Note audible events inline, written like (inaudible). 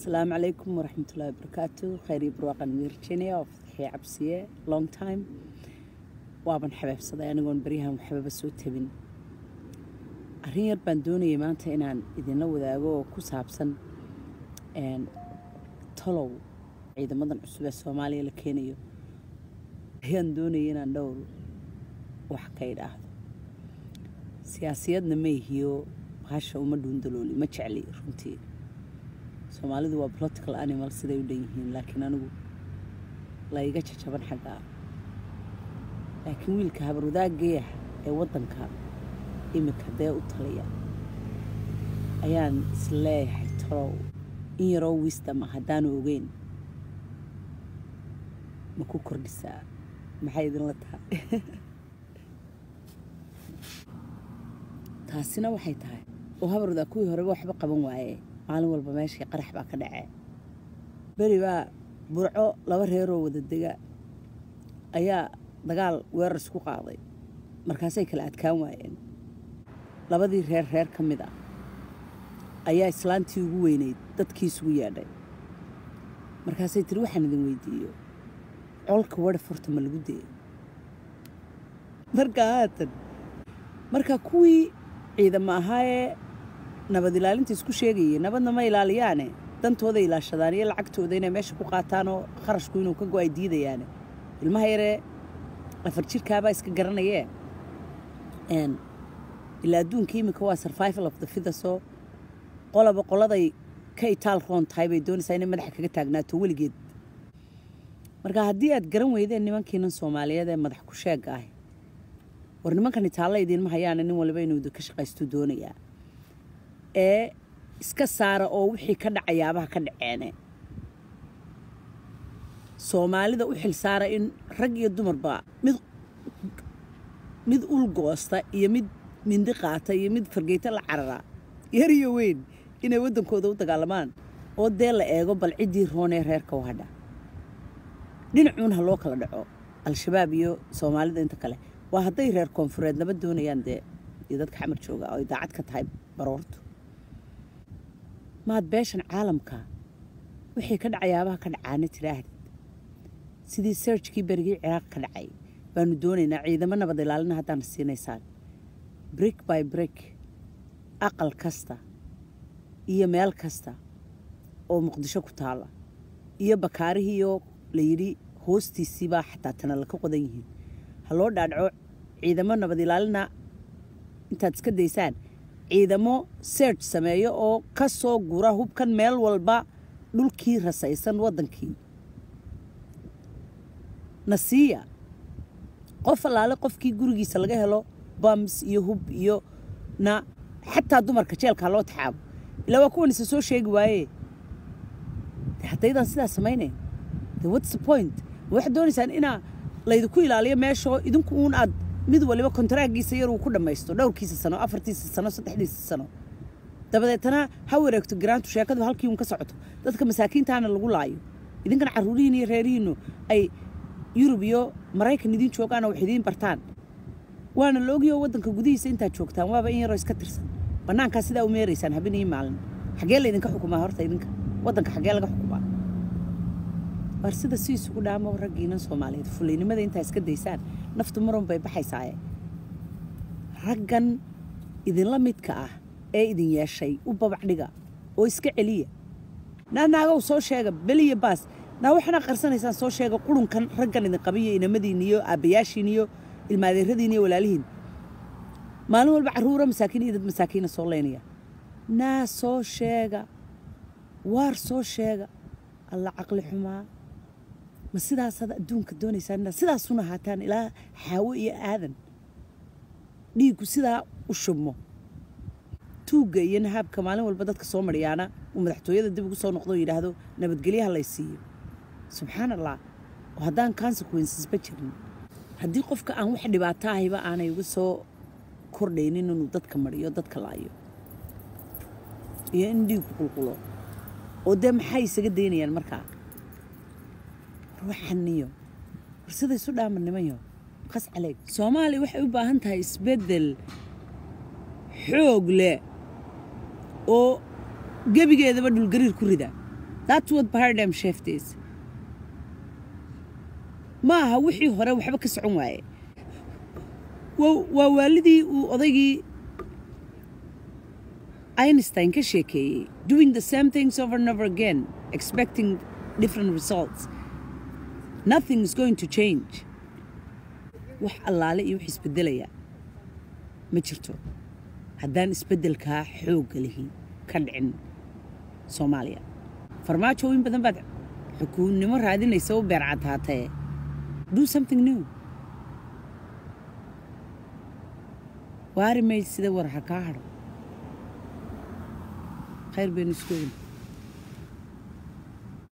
asalaamu calaykum waraxmatullaahi wabarakaatu khayr iyo barwaaqan virginia oo fadxiye cabsiye long time. Waaban xabeebsaday anigoon baryahan waxbaba soo tabin. Arrin yar baan doonayay maanta inaan idinla wadaago oo ku saabsan tolow ciidamadan cusub ee soomaaliya la keenayo. Ayaan doonayay inaan dhowr wax ka idhaahdo. Siyaasiyadna ma ihiyo bahasha uma dhuundalooli ma jecli runtii soomaalidu waa political animal siday u dhan yihiin laakiin anigu la iga jajaban xaggaa laakiin wiilka habarwadaageeah ee waddanka imika dee u taliya ayaan is leeyahay talow in yaroo wisdom ah haddaanu ogeyn? Ma ku kordhisaa? Maxay idinla tahay? (laughs) Taasina waxay tahay. Oo habarwadaa kuwii horeba waxba qaban waaye maalin walba meeshii qarax baa ka dhacee. Beri baa burco laba reeroo wada dega. Ayaa dagaal weerar isku qaaday. Markaasay kala adkaan waayeen. Labadii reer reer ka mid ah ayaa islaantii ugu weynayd dadkii isugu yeedhay. Markaasay tiri waxaan idin weydiiyo. Colka wadha furta ma lagu dayay markaa haatan marka kuwii ciidamo ahaayee nabad ilaalinta isku sheegayay nabadna ma ilaaliyaane dantooda ilaashadaan iyo lacagtooda inay meesha ku qaataanoo kharashku inuu ka go'ay diidayaane ilmaha yaree afar jirkaabaa iska garanayee ilaa adduunka iminka waa survival of the fidasoo qolaba qoladay ka itaal roon tahay bay doonaysaa inay madaxa kaga taagnaato weligeed marka haddii aad garan weydeen nimankiinan soomaaliyeed ee madax ku sheega ah war nimankan itaalla idiinma hayaana nin waliba inuu ka shaqaystu doonayaa ee iska saara oo wixii ka dhacayaabaha ka dhaceene. Soomaalida u xil saara in rag iyo dumarba mid mid ul goosta iyo mid mindi qaata iyo mid fargeyto la carara. Yar iyo weyn inay waddankooda u dagaalamaan oo dee la eego bal ciddii roonee reerka u hadha. Dhinacuun ha loo kala dhaco. Al-shabaab iyo soomaalida inta kale. Waa hadday reer koonfureed naba doonayaan dee iyo dadka xamar jooga oo idaacad ka tahay baroortu maad beeshan caalamka. Wixii ka dhacayaabaha ka dhacaana tidhaahdid sidii serjkii berigii ciraaq ka dhacay baanu doonaynaa ciidamo nabad ilaalina haddaana siinaysaan. Brick by brick aqal kasta iyo meel kasta oo muqdisho ku taalla. Iyo bakaarihiioo la yidhi hoostiisiibaa xataa tanala ka qodan yihiin. Ha loo dhaadhaco ciidamo nabad ilaalina intaad iska daysaan ciidamo serj sameeyo oo ka soo gura hubkan meel walba dhulkii rasaysan waddankii. Nasiiya qof allaale qofkii gurigiisa laga helo bams iyo hub iyo na xataa dumarka jeelkaa loo taxaabo ilaa waa kuwan isa soo sheegi waaye. Haddaydaan sidaas samaynayn de what's the point? Waxaad doonaysaan inaa laydinku ilaaliyo meeshoo idinku uun aad mid waliba kontaraagiisa yaruu ku dhammaysto dhowrkiisa sano afartiisa sano saddexdiisa sano. Dabadeetana ha wareegto garaantu sheekadu halkii uun ka socoto. Dadka masaakiintaana lagu laayo. Idinkana carruurihiin iyo reerihiinnu ay yurub iyo maraykan idiin joogaana wax idiin bartaan. Waana la ogiyoo waddanka gudihiisa intaad joogtaan waaba in yaroo iska tirsan. Bannaankaa sidaa u meeraysaan habeen iyo maalin. Xaggee laydinka xukumaa horta idinka? Waddanka xaggee laga xukumaa war sida si isugu dhaamo raggiinan soomaaliyeed fulaynimada intaa iska daysaan naftu marun bay baxaysaaye raggan idinla midka ah ee idin yeeshay u babacdhiga oo iska celiya. Naanaagow soo sheega beliya baas. Naa waxaana qarsanaysaan soo sheega qurunkan raggan idin qabiyo inamadiin iyo aabbayaashiin iyo iyo walaalihiin. Maalin walba carruura masaakiin iyo dad masaakiina soo leynaya naa soo sheega waar soo sheega. Alla caqli xumaa ma sidaasaad adduunka doonaysaan inaad sidaasuna haataan ilaa xaawo iyo aadan. Dhiiggu sidaa u shubmo tuugga iyo nahaabka maalin walba dadka soo maryaana uu madaxtooyada dib ugu soo noqdo oo yidhaahdo nabadgelyaha lay siiyo. Subxaan allah oo haddaan consequencesba jirin. Haddii qofka aan wax dhibaato ahayba aanay uga soo kordhaynin inuu dadka mariyo dadka laayo. Iyo in dhiigku qulqulo. Oo dee maxay isaga daynayaan markaa ruuxaniyo war sida isu caleeg. Soomaaliya waxay u baahan tahay isbeddel xoog leh oo gebigeedaba dhulgariir ku rida. Paradigm shift is. Ma aha wixii hore waxba ka socon waaye. Waa waa waalidii uu odaygii einstein ka sheekeeyey doing the same things over and over again expecting different results nothing is going to change. Wax allaale iyo wax isbedelaya ma jirto. Haddaan isbeddelkaa xoogga lihi ka dhicin soomaaliya. Farmaajooyin badan baad xukuunnimo raadinaysa u beer cadhaatee do something new. Waari mayd sida war ha kaa hadho khayr baynu isku